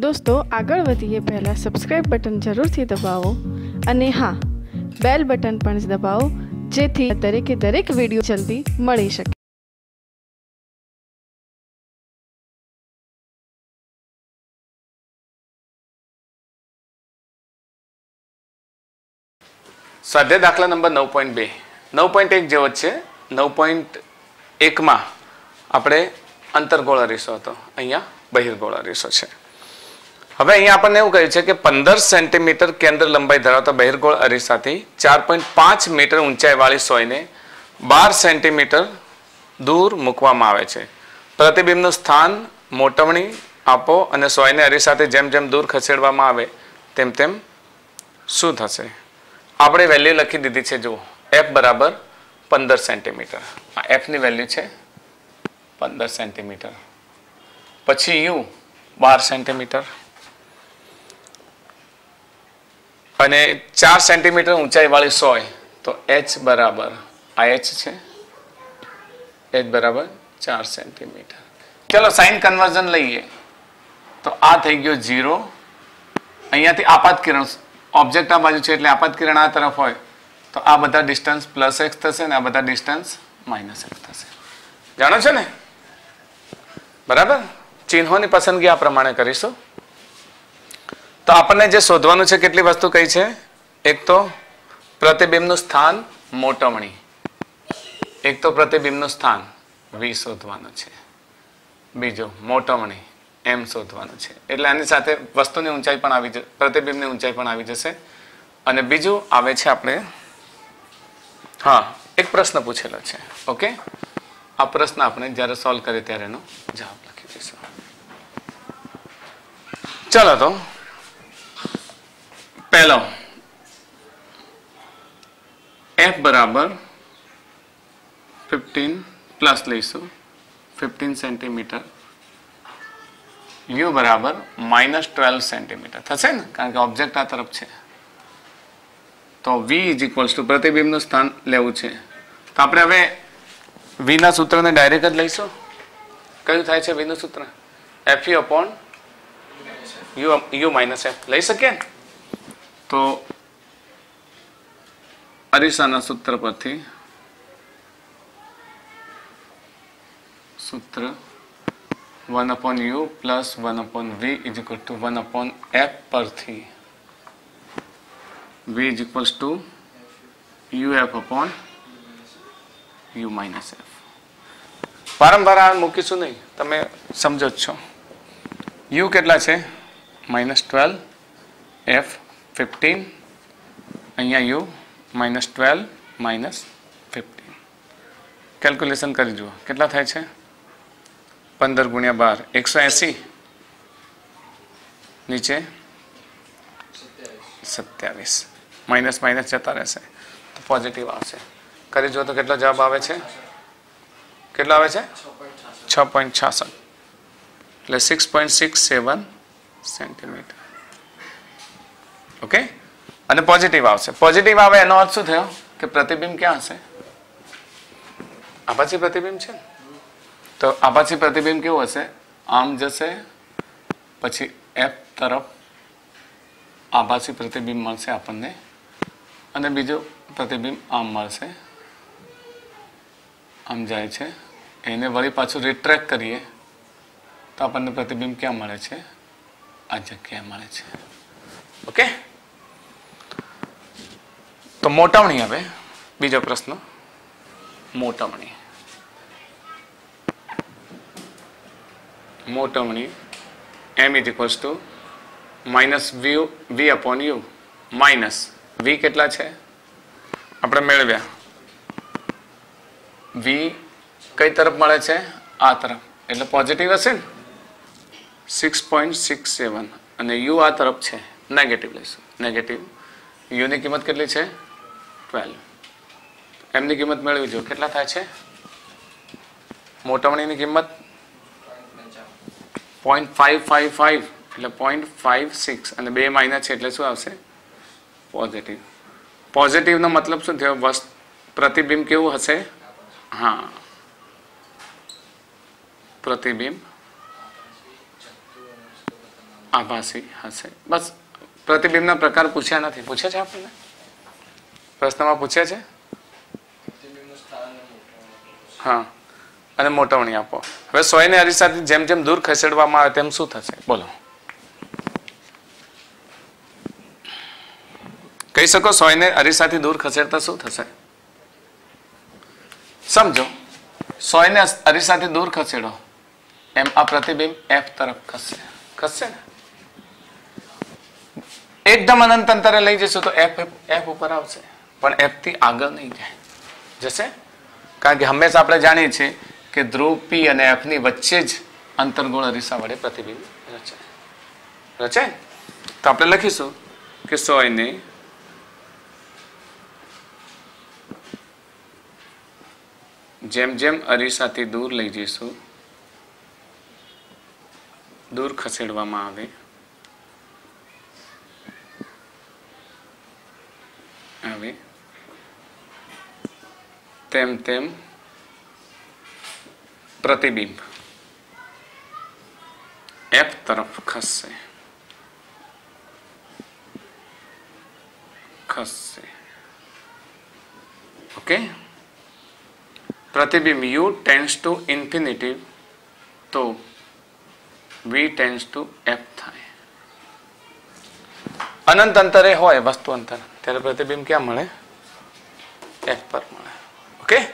દોસ્તો, આગળ વધીએ પહેલાં સબસ્ક્રાઈબ બટન જરૂરથી દબાવો અને હા બેલ બટન પણ દબાવો, જેથી દરેકે દરેક વીડિયો જલ્દી મળી શકે. સ્વાધ્યાય દાખલા નંબર નવ પોઈન્ટ બે. નવ પોઈન્ટ એક જેવો જ છે. નવ પોઈન્ટ એકમાં આપણે અંતરગોળ અરીસો હતો. અહીંયા બહિર્ગોળ અરીસો છે. હવે અહીંયા આપણને એવું કહ્યું છે કે પંદર સેન્ટીમીટર કેન્દ્ર લંબાઈ ધરાવતા બહિર્ગોળ અરીસાથી ચાર પોઈન્ટ પાંચ મીટર ઊંચાઈવાળી સોયને બાર સેન્ટીમીટર દૂર મૂકવામાં આવે છે. પ્રતિબિંબનું સ્થાન, મોટવણી આપો અને સોયને અરીસાથી જેમ જેમ દૂર ખસેડવામાં આવે, તેમ તેમ શું થશે? આપણે વેલ્યુ લખી દીધી છે, જુઓ. એફ બરાબર પંદર સેન્ટીમીટર. આ એફની વેલ્યુ છે પંદર સેન્ટીમીટર. પછી યુ બાર સેન્ટીમીટર. અને ચાર સેન્ટીમીટર ઊંચાઈવાળી સોય, તો એચ બરાબર. આ એચ છે? એચ બરાબર ચાર સેન્ટીમીટર. ચલો સાઇન કન્વર્ઝન લઈએ. તો આ થઈ ગયો ઝીરો અહીંયાથી આપાત કિરણ ઓબ્જેક્ટ આ બાજુ છે એટલે આપાત કિરણ આ તરફ હોય. તો આ બધા ડિસ્ટન્સ પ્લસ એક્સ થશે ને આ બધા ડિસ્ટન્સ માઇનસ એક્સ થશે. જાણો છો ને? બરાબર? ચિહ્નોની પસંદગી આ પ્રમાણે કરીશું. તો આપણને જે શોધવાનું છે, કેટલી વસ્તુ કઈ છે? એક તો પ્રતિબિંબનું સ્થાન મોટવણી એક તો પ્રતિબિંબનું સ્થાન વી શોધવાનું છે. બીજું મોટવણી એમ શોધવાનું છે. એટલે આની સાથે વસ્તુની ઊંચાઈ પણ આવી જશે પ્રતિબિંબની ઊંચાઈ પણ આવી જશે. અને બીજું આવે છે આપણે, હા, એક પ્રશ્ન પૂછેલો છે. ઓકે? આ પ્રશ્ન આપણે જ્યારે સોલ્વ કરીએ ત્યારે એનો જવાબ લખી દઈશું. ચલો તો પહેલો. એફ બરાબર ફિફ્ટીન પ્લસ લઈશું. ફિફ્ટીન સેન્ટીમીટર યુ બરાબર માઇનસ ટ્વેલ્વ સેન્ટીમીટર થશે ને? કારણ કે ઓબ્જેક્ટ આ તરફ છે. તો વી ઇઝ ઇક્વલ્સ ટુ પ્રતિબિંબનું સ્થાન લેવું છે. તો આપણે હવે વીના સૂત્રને ડાયરેક્ટ જ લઈશું. કયું થાય છે વીનું સૂત્ર? F U upon U U minus F લઈ શકીએ? ને તો અરીસાના સૂત્ર પરથી સૂત્ર one upon U plus one upon V is equal to one upon F પરથી V is equals to U F upon U minus F વારંવાર આ મૂકીશું નહીં તમે સમજો જ છો યુ કેટલા છે માઇનસ ટ્વેલ્વ એફ ફિફ્ટીન અહીંયા U minus twelve minus fifteen calculation કરી જુઓ. કેટલા થાય છે? પંદર ગુણ્યા બાર. એકસો એંસી. નીચે? સત્યાવીસ. માઇનસ માઇનસ જતા રહેશે. તો પોઝિટિવ આવશે. કરી જુઓ તો કેટલો જવાબ આવે છે? કેટલો આવે છે? છ પોઈન્ટ છાસઠ. એટલે six point six seven centimetre okay? અને પોઝિટિવ આવશે. પોઝિટિવ આવે એનો અર્થ શું થયો? કે પ્રતિબિંબ ક્યાં હશે? આભાસી પ્રતિબિંબ છે તો આભાસી પ્રતિબિંબ કેવું હશે? આમ જશે, પછી એફ તરફ આભાસી પ્રતિબિંબ મળશે આપણને, અને બીજું પ્રતિબિંબ આમ મળશે. આમ જાય છે. એને વળી પાછું રિટ્રેક કરીએ, તો આપણને પ્રતિબિંબ ક્યાં મળે છે? આ જગ્યાએ મળે છે. ઓકે? તો મોટવણી હવે બીજો પ્રશ્ન? મોટવણી. મોટવણી M is equals to minus V V upon U minus V કેટલા છે? આપણે મેળવ્યા. વી કઈ તરફ મળે છે? આ તરફ. એટલે પોઝિટિવ હશે ને? સિક્સ પોઈન્ટ સિક્સ સેવન અને યુ આ તરફ છે. નેગેટિવ લઈશું. નેગેટિવ યુની કિંમત કેટલી છે? ટ્વેલ્વ એમની કિંમત મેળવી જો. કેટલા થાય છે? મોટવણીની કિંમત? પોઈન્ટ ફાઈવ ફાઈવ ફાઈવ એટલે પોઈન્ટ ફાઈવ સિક્સ અને બે માઇનસ છે એટલે શું આવશે? પોઝિટિવ પોઝિટિવનો મતલબ શું થયો? વસ્ત પ્રતિબિંબ કેવું હશે? હા. પ્રતિબિંબ આભાસી હશે. બસ, પ્રતિબિંબના પ્રકાર પૂછ્યા નથી. પૂછે છે આપણને? પ્રશ્નમાં પૂછ્યા છે? હા. અને મોટવણી આપો. હવે સોયને અરીસાથી જેમ જેમ દૂર ખસેડવામાં આવે તેમ શું થશે? બોલો. કહી શકો સોયને અરીસાથી દૂર ખસેડતા શું થશે? સમજો. સોયને અરીસાથી દૂર ખસેડો. એમ આ પ્રતિબિંબ એફ તરફ ખસશે ખસશે ને? એકદમ અનંત અંતરે લઈ જશો તો એફ એફ ઉપર આવશે. પણ એફથી આગળ નહીં જાય. જશે? કારણ કે હંમેશા આપણે જાણીએ છીએ કે ધ્રુવ અને એફની વચ્ચે જ અંતર્ગુણ અરીસા વડે પ્રતિબિંબ રચાય. રચાય તો આપણે લખીશું કે સોયને જેમ જેમ અરીસાથી દૂર લઈ જઈશું, દૂર ખસેડવામાં આવે તેમ તેમ પ્રતિબિંબ એફ તરફ ખસશે ખસશે ઓકે પ્રતિબિંબ યુ ટેન્સ ટુ ઇન્ફિનિટી તો વી ટેન્સ ટુ એફ થાય અનંત અંતરે હોય વસ્તુ અંતર ત્યારે પ્રતિબિંબ ક્યાં મળે એફ પર મળે ઓકે